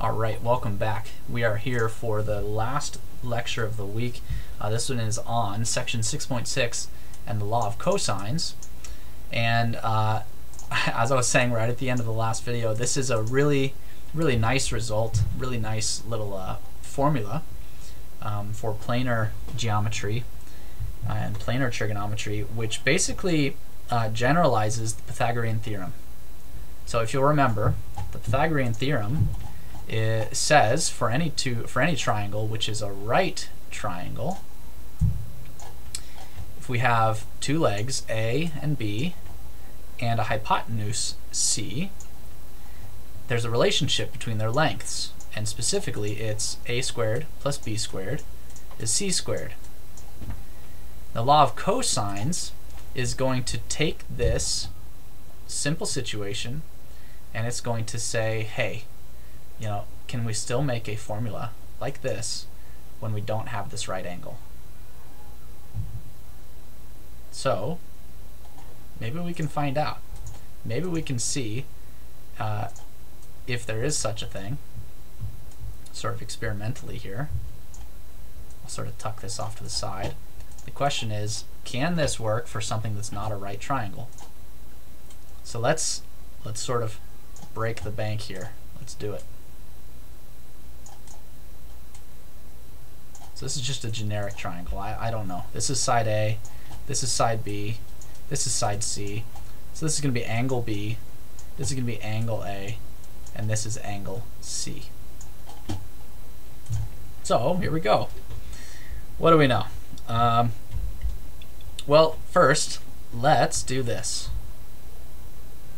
All right, welcome back. We are here for the last lecture of the week. Uh, this one is on section 6.6 and the law of cosines. And uh, as I was saying right at the end of the last video, this is a really, really nice result, really nice little uh, formula um, for planar geometry and planar trigonometry, which basically uh, generalizes the Pythagorean theorem. So if you'll remember, the Pythagorean theorem it says for any two for any triangle which is a right triangle if we have two legs A and B and a hypotenuse C there's a relationship between their lengths and specifically it's a squared plus b squared is c squared. The law of cosines is going to take this simple situation and it's going to say hey you know, can we still make a formula like this when we don't have this right angle? So, maybe we can find out. Maybe we can see uh, if there is such a thing, sort of experimentally here. I'll sort of tuck this off to the side. The question is, can this work for something that's not a right triangle? So let's let's sort of break the bank here. Let's do it. So this is just a generic triangle. I, I don't know. This is side A. This is side B. This is side C. So this is going to be angle B. This is going to be angle A. And this is angle C. So here we go. What do we know? Um, well, first, let's do this.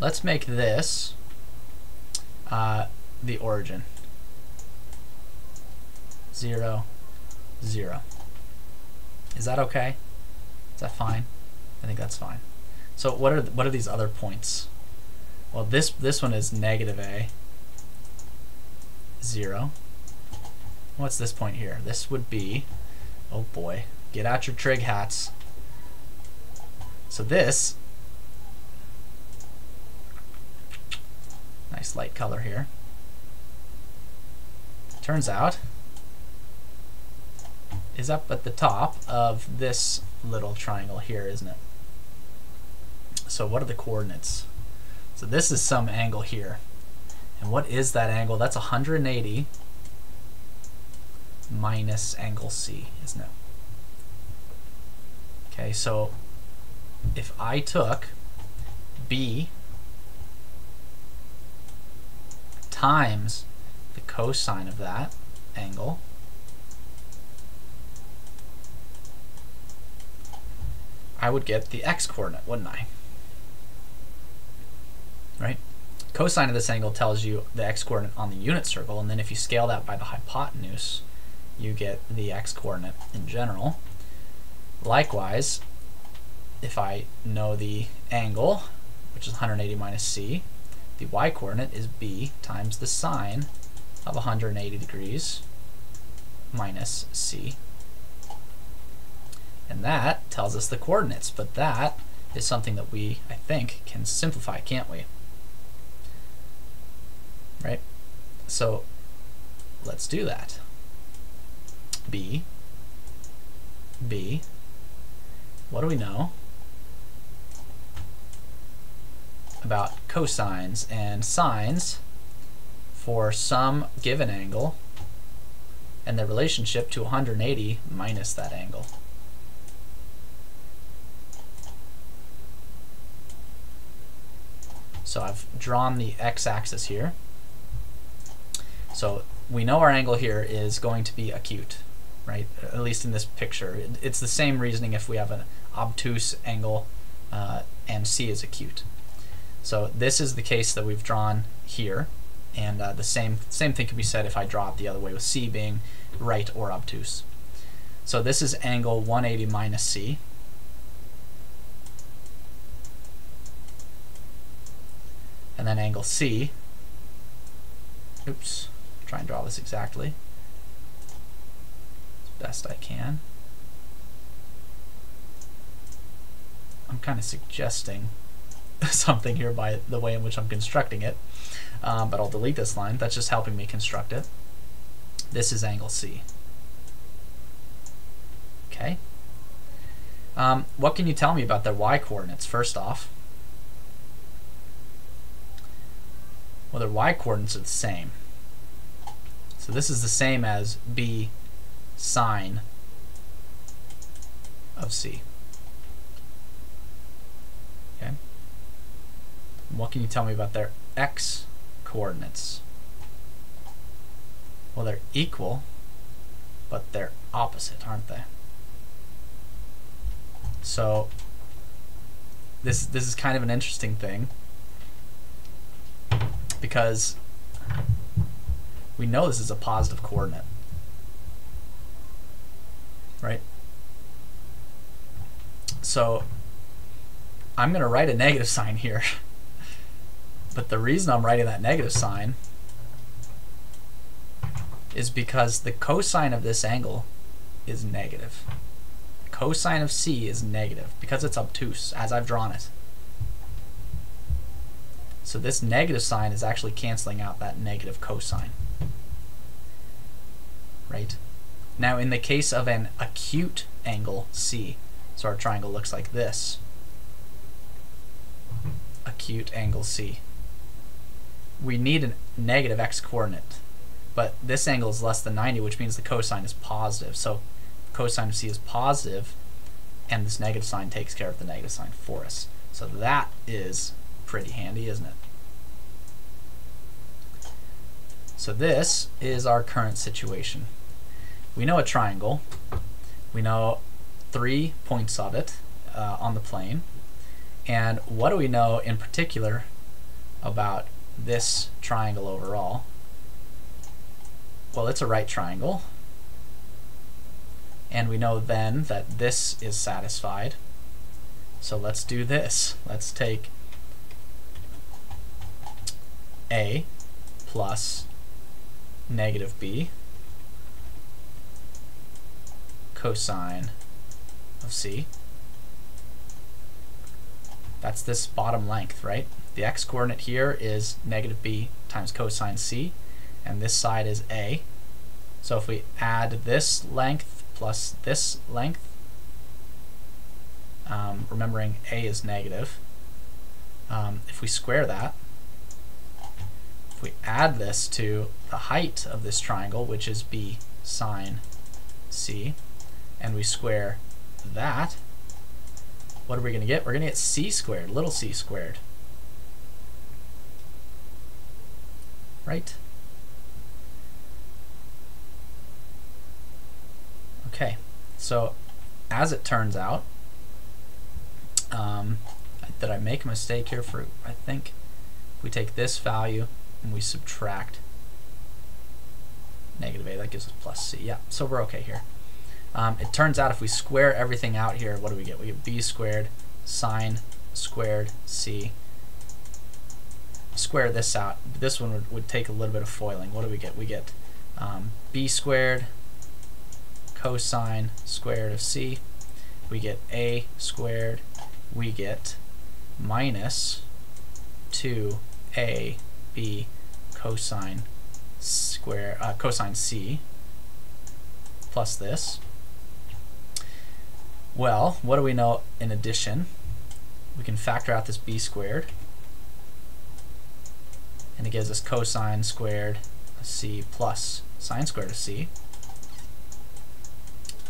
Let's make this uh, the origin. Zero, 0. Is that okay? Is that fine? I think that's fine. So what are what are these other points? Well, this this one is negative a, 0. What's this point here? This would be, oh boy, get out your trig hats. So this, nice light color here, turns out is up at the top of this little triangle here, isn't it? So what are the coordinates? So this is some angle here. And what is that angle? That's 180 minus angle C, isn't it? Okay, so if I took B times the cosine of that angle, I would get the x-coordinate, wouldn't I? Right? Cosine of this angle tells you the x-coordinate on the unit circle, and then if you scale that by the hypotenuse, you get the x-coordinate in general. Likewise, if I know the angle, which is 180 minus c, the y-coordinate is b times the sine of 180 degrees minus c. And that tells us the coordinates, but that is something that we, I think, can simplify, can't we? Right? So let's do that. B, B, what do we know about cosines and sines for some given angle and the relationship to 180 minus that angle? So I've drawn the x-axis here. So we know our angle here is going to be acute, right? At least in this picture. It's the same reasoning if we have an obtuse angle uh, and C is acute. So this is the case that we've drawn here, and uh, the same same thing can be said if I draw it the other way with C being right or obtuse. So this is angle 180 minus C, angle C. Oops, try and draw this exactly as best I can. I'm kind of suggesting something here by the way in which I'm constructing it. um, but I'll delete this line. That's just helping me construct it. This is angle C. Okay. Um, what can you tell me about their y coordinates first off? Well, their y coordinates are the same. So this is the same as b sine of c. Okay. what can you tell me about their x coordinates? Well, they're equal, but they're opposite, aren't they? So this this is kind of an interesting thing because we know this is a positive coordinate. Right? So I'm going to write a negative sign here. but the reason I'm writing that negative sign is because the cosine of this angle is negative. Cosine of C is negative because it's obtuse, as I've drawn it. So this negative sign is actually canceling out that negative cosine. Right? Now in the case of an acute angle C, so our triangle looks like this. Acute angle C. We need a negative x coordinate, but this angle is less than 90, which means the cosine is positive. So cosine of C is positive, and this negative sign takes care of the negative sign for us. So that is pretty handy, isn't it? So this is our current situation. We know a triangle. We know three points of it uh, on the plane. And what do we know in particular about this triangle overall? Well, it's a right triangle. And we know then that this is satisfied. So let's do this. Let's take A plus negative B cosine of C. That's this bottom length, right? The x-coordinate here is negative b times cosine c, and this side is a. So if we add this length plus this length, um, remembering a is negative, um, if we square that, if we add this to the height of this triangle, which is b sine c, and we square that, what are we going to get? We're going to get c squared, little c squared. Right? Okay, so as it turns out, um, did I make a mistake here for, I think we take this value and we subtract negative a, that gives us plus c. Yeah, so we're okay here. Um, it turns out if we square everything out here, what do we get? We get b squared sine squared c. Square this out. This one would, would take a little bit of foiling. What do we get? We get um, b squared cosine squared of c. We get a squared. We get minus 2ab cosine square uh, cosine c plus this. Well, what do we know in addition? We can factor out this b squared. And it gives us cosine squared c plus sine squared of c.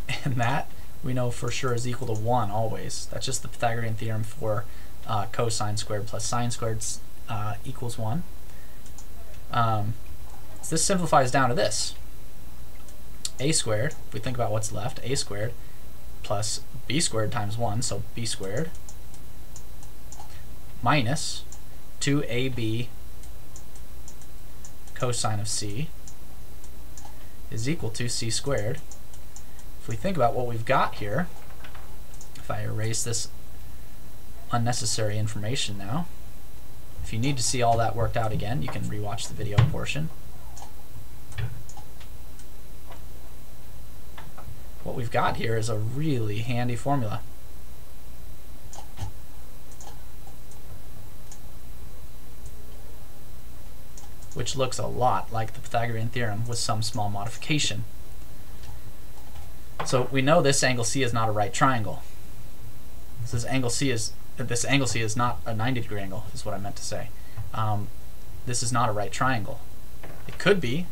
And that we know for sure is equal to 1 always. That's just the Pythagorean theorem for uh, cosine squared plus sine squared uh, equals 1. Um, so this simplifies down to this. a squared, if we think about what's left, a squared plus b squared times 1, so b squared, minus 2ab cosine of c is equal to c squared. If we think about what we've got here, if I erase this unnecessary information now, if you need to see all that worked out again, you can rewatch the video portion. what we've got here is a really handy formula. which looks a lot like the Pythagorean theorem with some small modification. So we know this angle C is not a right triangle. This angle C is this angle C is not a 90 degree angle, is what I meant to say. Um, this is not a right triangle. It could be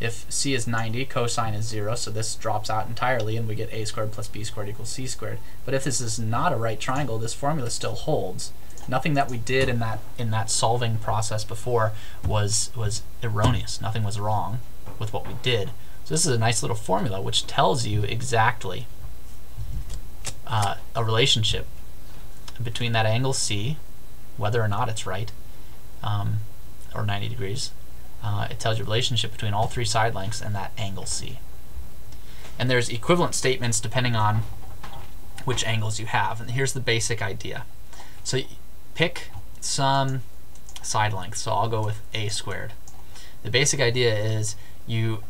if C is 90, cosine is 0, so this drops out entirely and we get a squared plus b squared equals c squared. But if this is not a right triangle, this formula still holds. Nothing that we did in that in that solving process before was was erroneous. Nothing was wrong with what we did. So this is a nice little formula which tells you exactly uh, a relationship between that angle C, whether or not it's right, um, or 90 degrees. Uh, it tells you relationship between all three side lengths and that angle C. And there's equivalent statements depending on which angles you have. And here's the basic idea. So pick some side length. So I'll go with a squared. The basic idea is you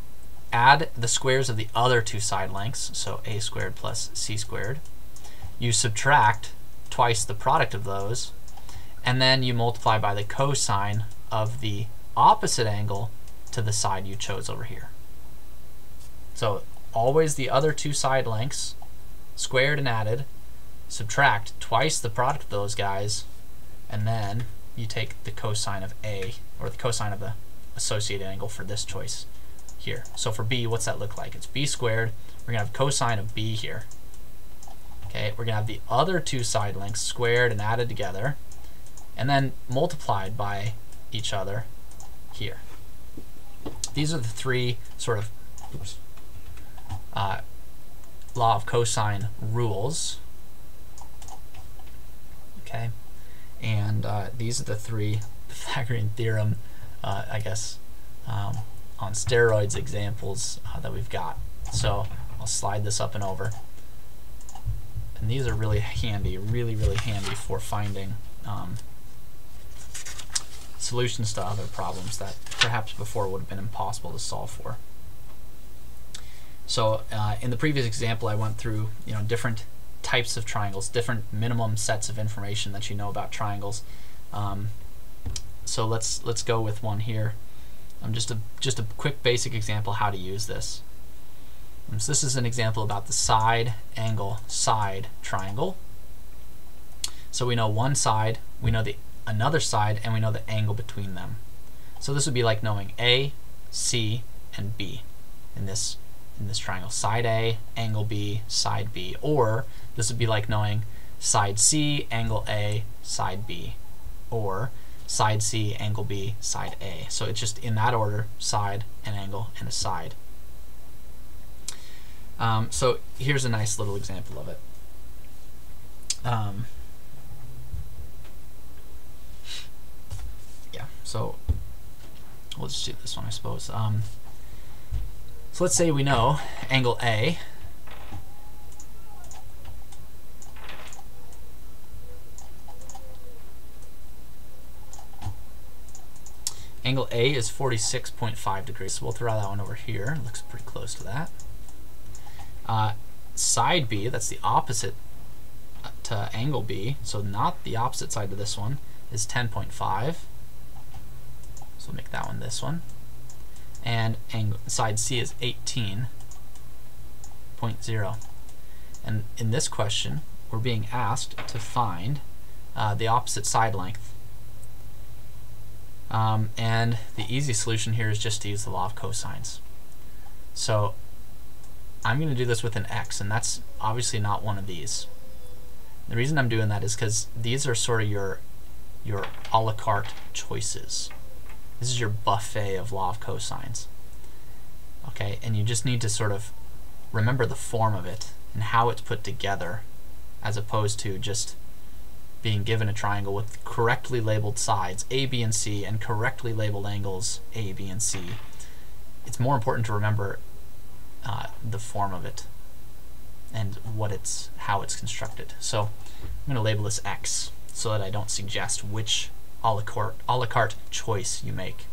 add the squares of the other two side lengths, so a squared plus c squared. You subtract twice the product of those, and then you multiply by the cosine of the opposite angle to the side you chose over here. So always the other two side lengths squared and added, subtract twice the product of those guys, and then you take the cosine of A, or the cosine of the associated angle for this choice here. So for B, what's that look like? It's B squared. We're going to have cosine of B here. Okay, we're to have the other two side lengths squared and added together, and then multiplied by each other here. These are the three sort of uh, law of cosine rules. Okay, and uh, these are the three Pythagorean theorem, uh, I guess, um, on steroids examples uh, that we've got. So I'll slide this up and over. And these are really handy, really, really handy for finding um, solutions to other problems that perhaps before would have been impossible to solve for. So uh, in the previous example, I went through you know different types of triangles, different minimum sets of information that you know about triangles. Um, so let's let's go with one here. Um, just a just a quick basic example how to use this. Um, so this is an example about the side angle side triangle. So we know one side, we know the another side, and we know the angle between them. So this would be like knowing A, C, and B in this in this triangle. Side A, angle B, side B. Or this would be like knowing side C, angle A, side B. Or side C, angle B, side A. So it's just in that order, side, an angle, and a side. Um, so here's a nice little example of it. Um, yeah, so we'll just do this one, I suppose. Um, so let's say we know angle A Angle A is 46.5 degrees, so we'll throw that one over here. Looks pretty close to that. Uh, side B, that's the opposite uh, to angle B, so not the opposite side to this one, is 10.5. So make that one this one. And angle, side C is 18.0. And in this question, we're being asked to find uh, the opposite side length. Um, and the easy solution here is just to use the law of cosines. So I'm going to do this with an x, and that's obviously not one of these. The reason I'm doing that is because these are sort of your your a la carte choices. This is your buffet of law of cosines. Okay, and you just need to sort of remember the form of it and how it's put together as opposed to just being given a triangle with correctly labeled sides A, B, and C and correctly labeled angles A, B, and C. It's more important to remember uh, the form of it and what it's how it's constructed. So I'm going to label this X so that I don't suggest which a la carte, a la carte choice you make.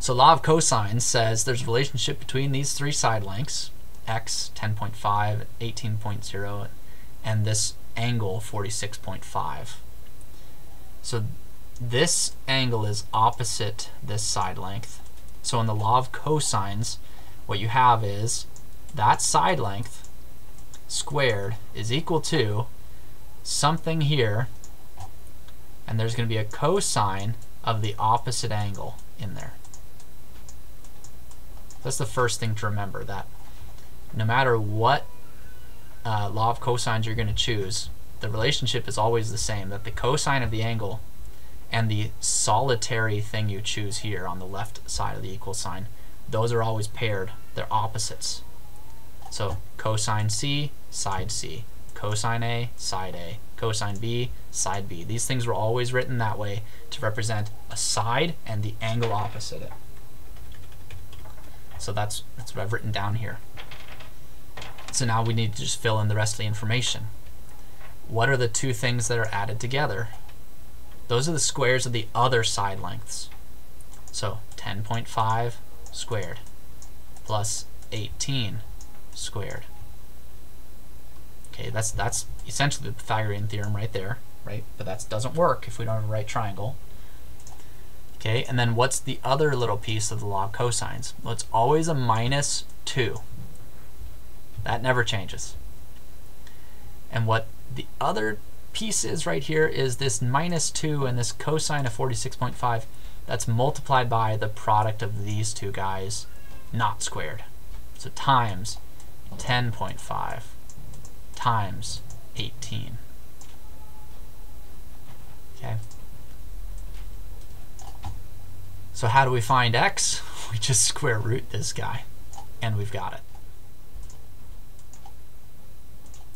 So law of cosines says there's a relationship between these three side lengths, x 10.5, 18.0, and this angle 46.5. So this angle is opposite this side length. So in the law of cosines, what you have is that side length squared is equal to something here, and there's going to be a cosine of the opposite angle in there. That's the first thing to remember, that no matter what uh, law of cosines you're going to choose, the relationship is always the same, that the cosine of the angle and the solitary thing you choose here on the left side of the equal sign, those are always paired. They're opposites. So cosine C, side C. Cosine A, side A. Cosine B, side B. These things were always written that way to represent a side and the angle opposite it. So that's, that's what I've written down here. So now we need to just fill in the rest of the information. What are the two things that are added together? Those are the squares of the other side lengths. So 10.5 squared plus 18 squared. Okay, that's that's essentially the Pythagorean theorem right there, right? But that doesn't work if we don't have a right triangle. Okay, and then what's the other little piece of the law of cosines? Well, it's always a minus 2. That never changes. And what the other piece is right here is this minus 2 and this cosine of 46.5. That's multiplied by the product of these two guys, not squared. So times 10.5 times 18. Okay. So how do we find x? We just square root this guy, and we've got it.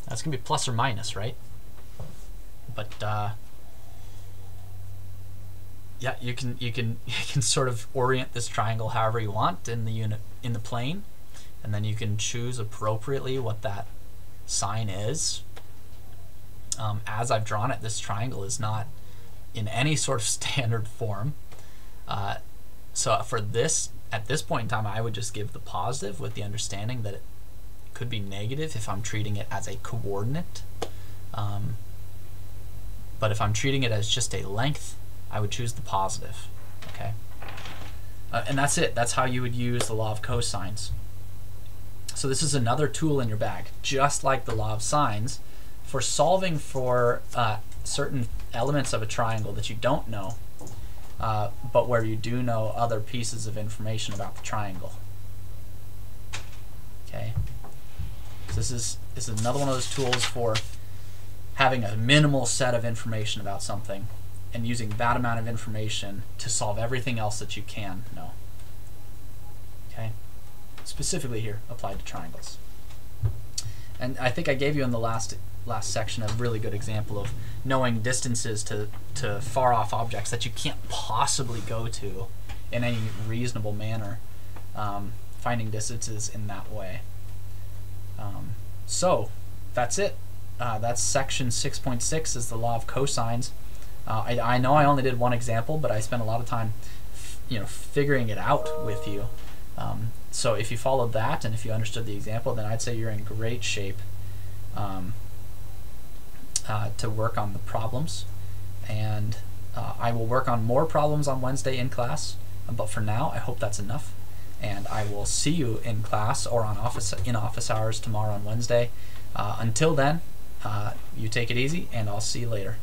That's going to be plus or minus, right? But uh, yeah, you can you can you can sort of orient this triangle however you want in the unit in the plane, and then you can choose appropriately what that sign is. Um, as I've drawn it, this triangle is not in any sort of standard form. Uh, so for this, at this point in time, I would just give the positive with the understanding that it could be negative if I'm treating it as a coordinate. Um, but if I'm treating it as just a length, I would choose the positive. Okay, uh, and that's it. That's how you would use the law of cosines. So this is another tool in your bag, just like the law of sines, for solving for uh, certain elements of a triangle that you don't know, uh, but where you do know other pieces of information about the triangle. Okay. So this is this is another one of those tools for having a minimal set of information about something and using that amount of information to solve everything else that you can know. Okay specifically here applied to triangles. And I think I gave you in the last last section a really good example of knowing distances to, to far off objects that you can't possibly go to in any reasonable manner. Um, finding distances in that way. Um, so that's it. Uh, that's section 6.6 is the law of cosines. Uh, I, I know I only did one example, but I spent a lot of time, you know, figuring it out with you. Um, so if you followed that and if you understood the example, then I'd say you're in great shape um, uh, to work on the problems. And uh, I will work on more problems on Wednesday in class. But for now, I hope that's enough. And I will see you in class or on office in office hours tomorrow on Wednesday. Uh, until then, uh, you take it easy, and I'll see you later.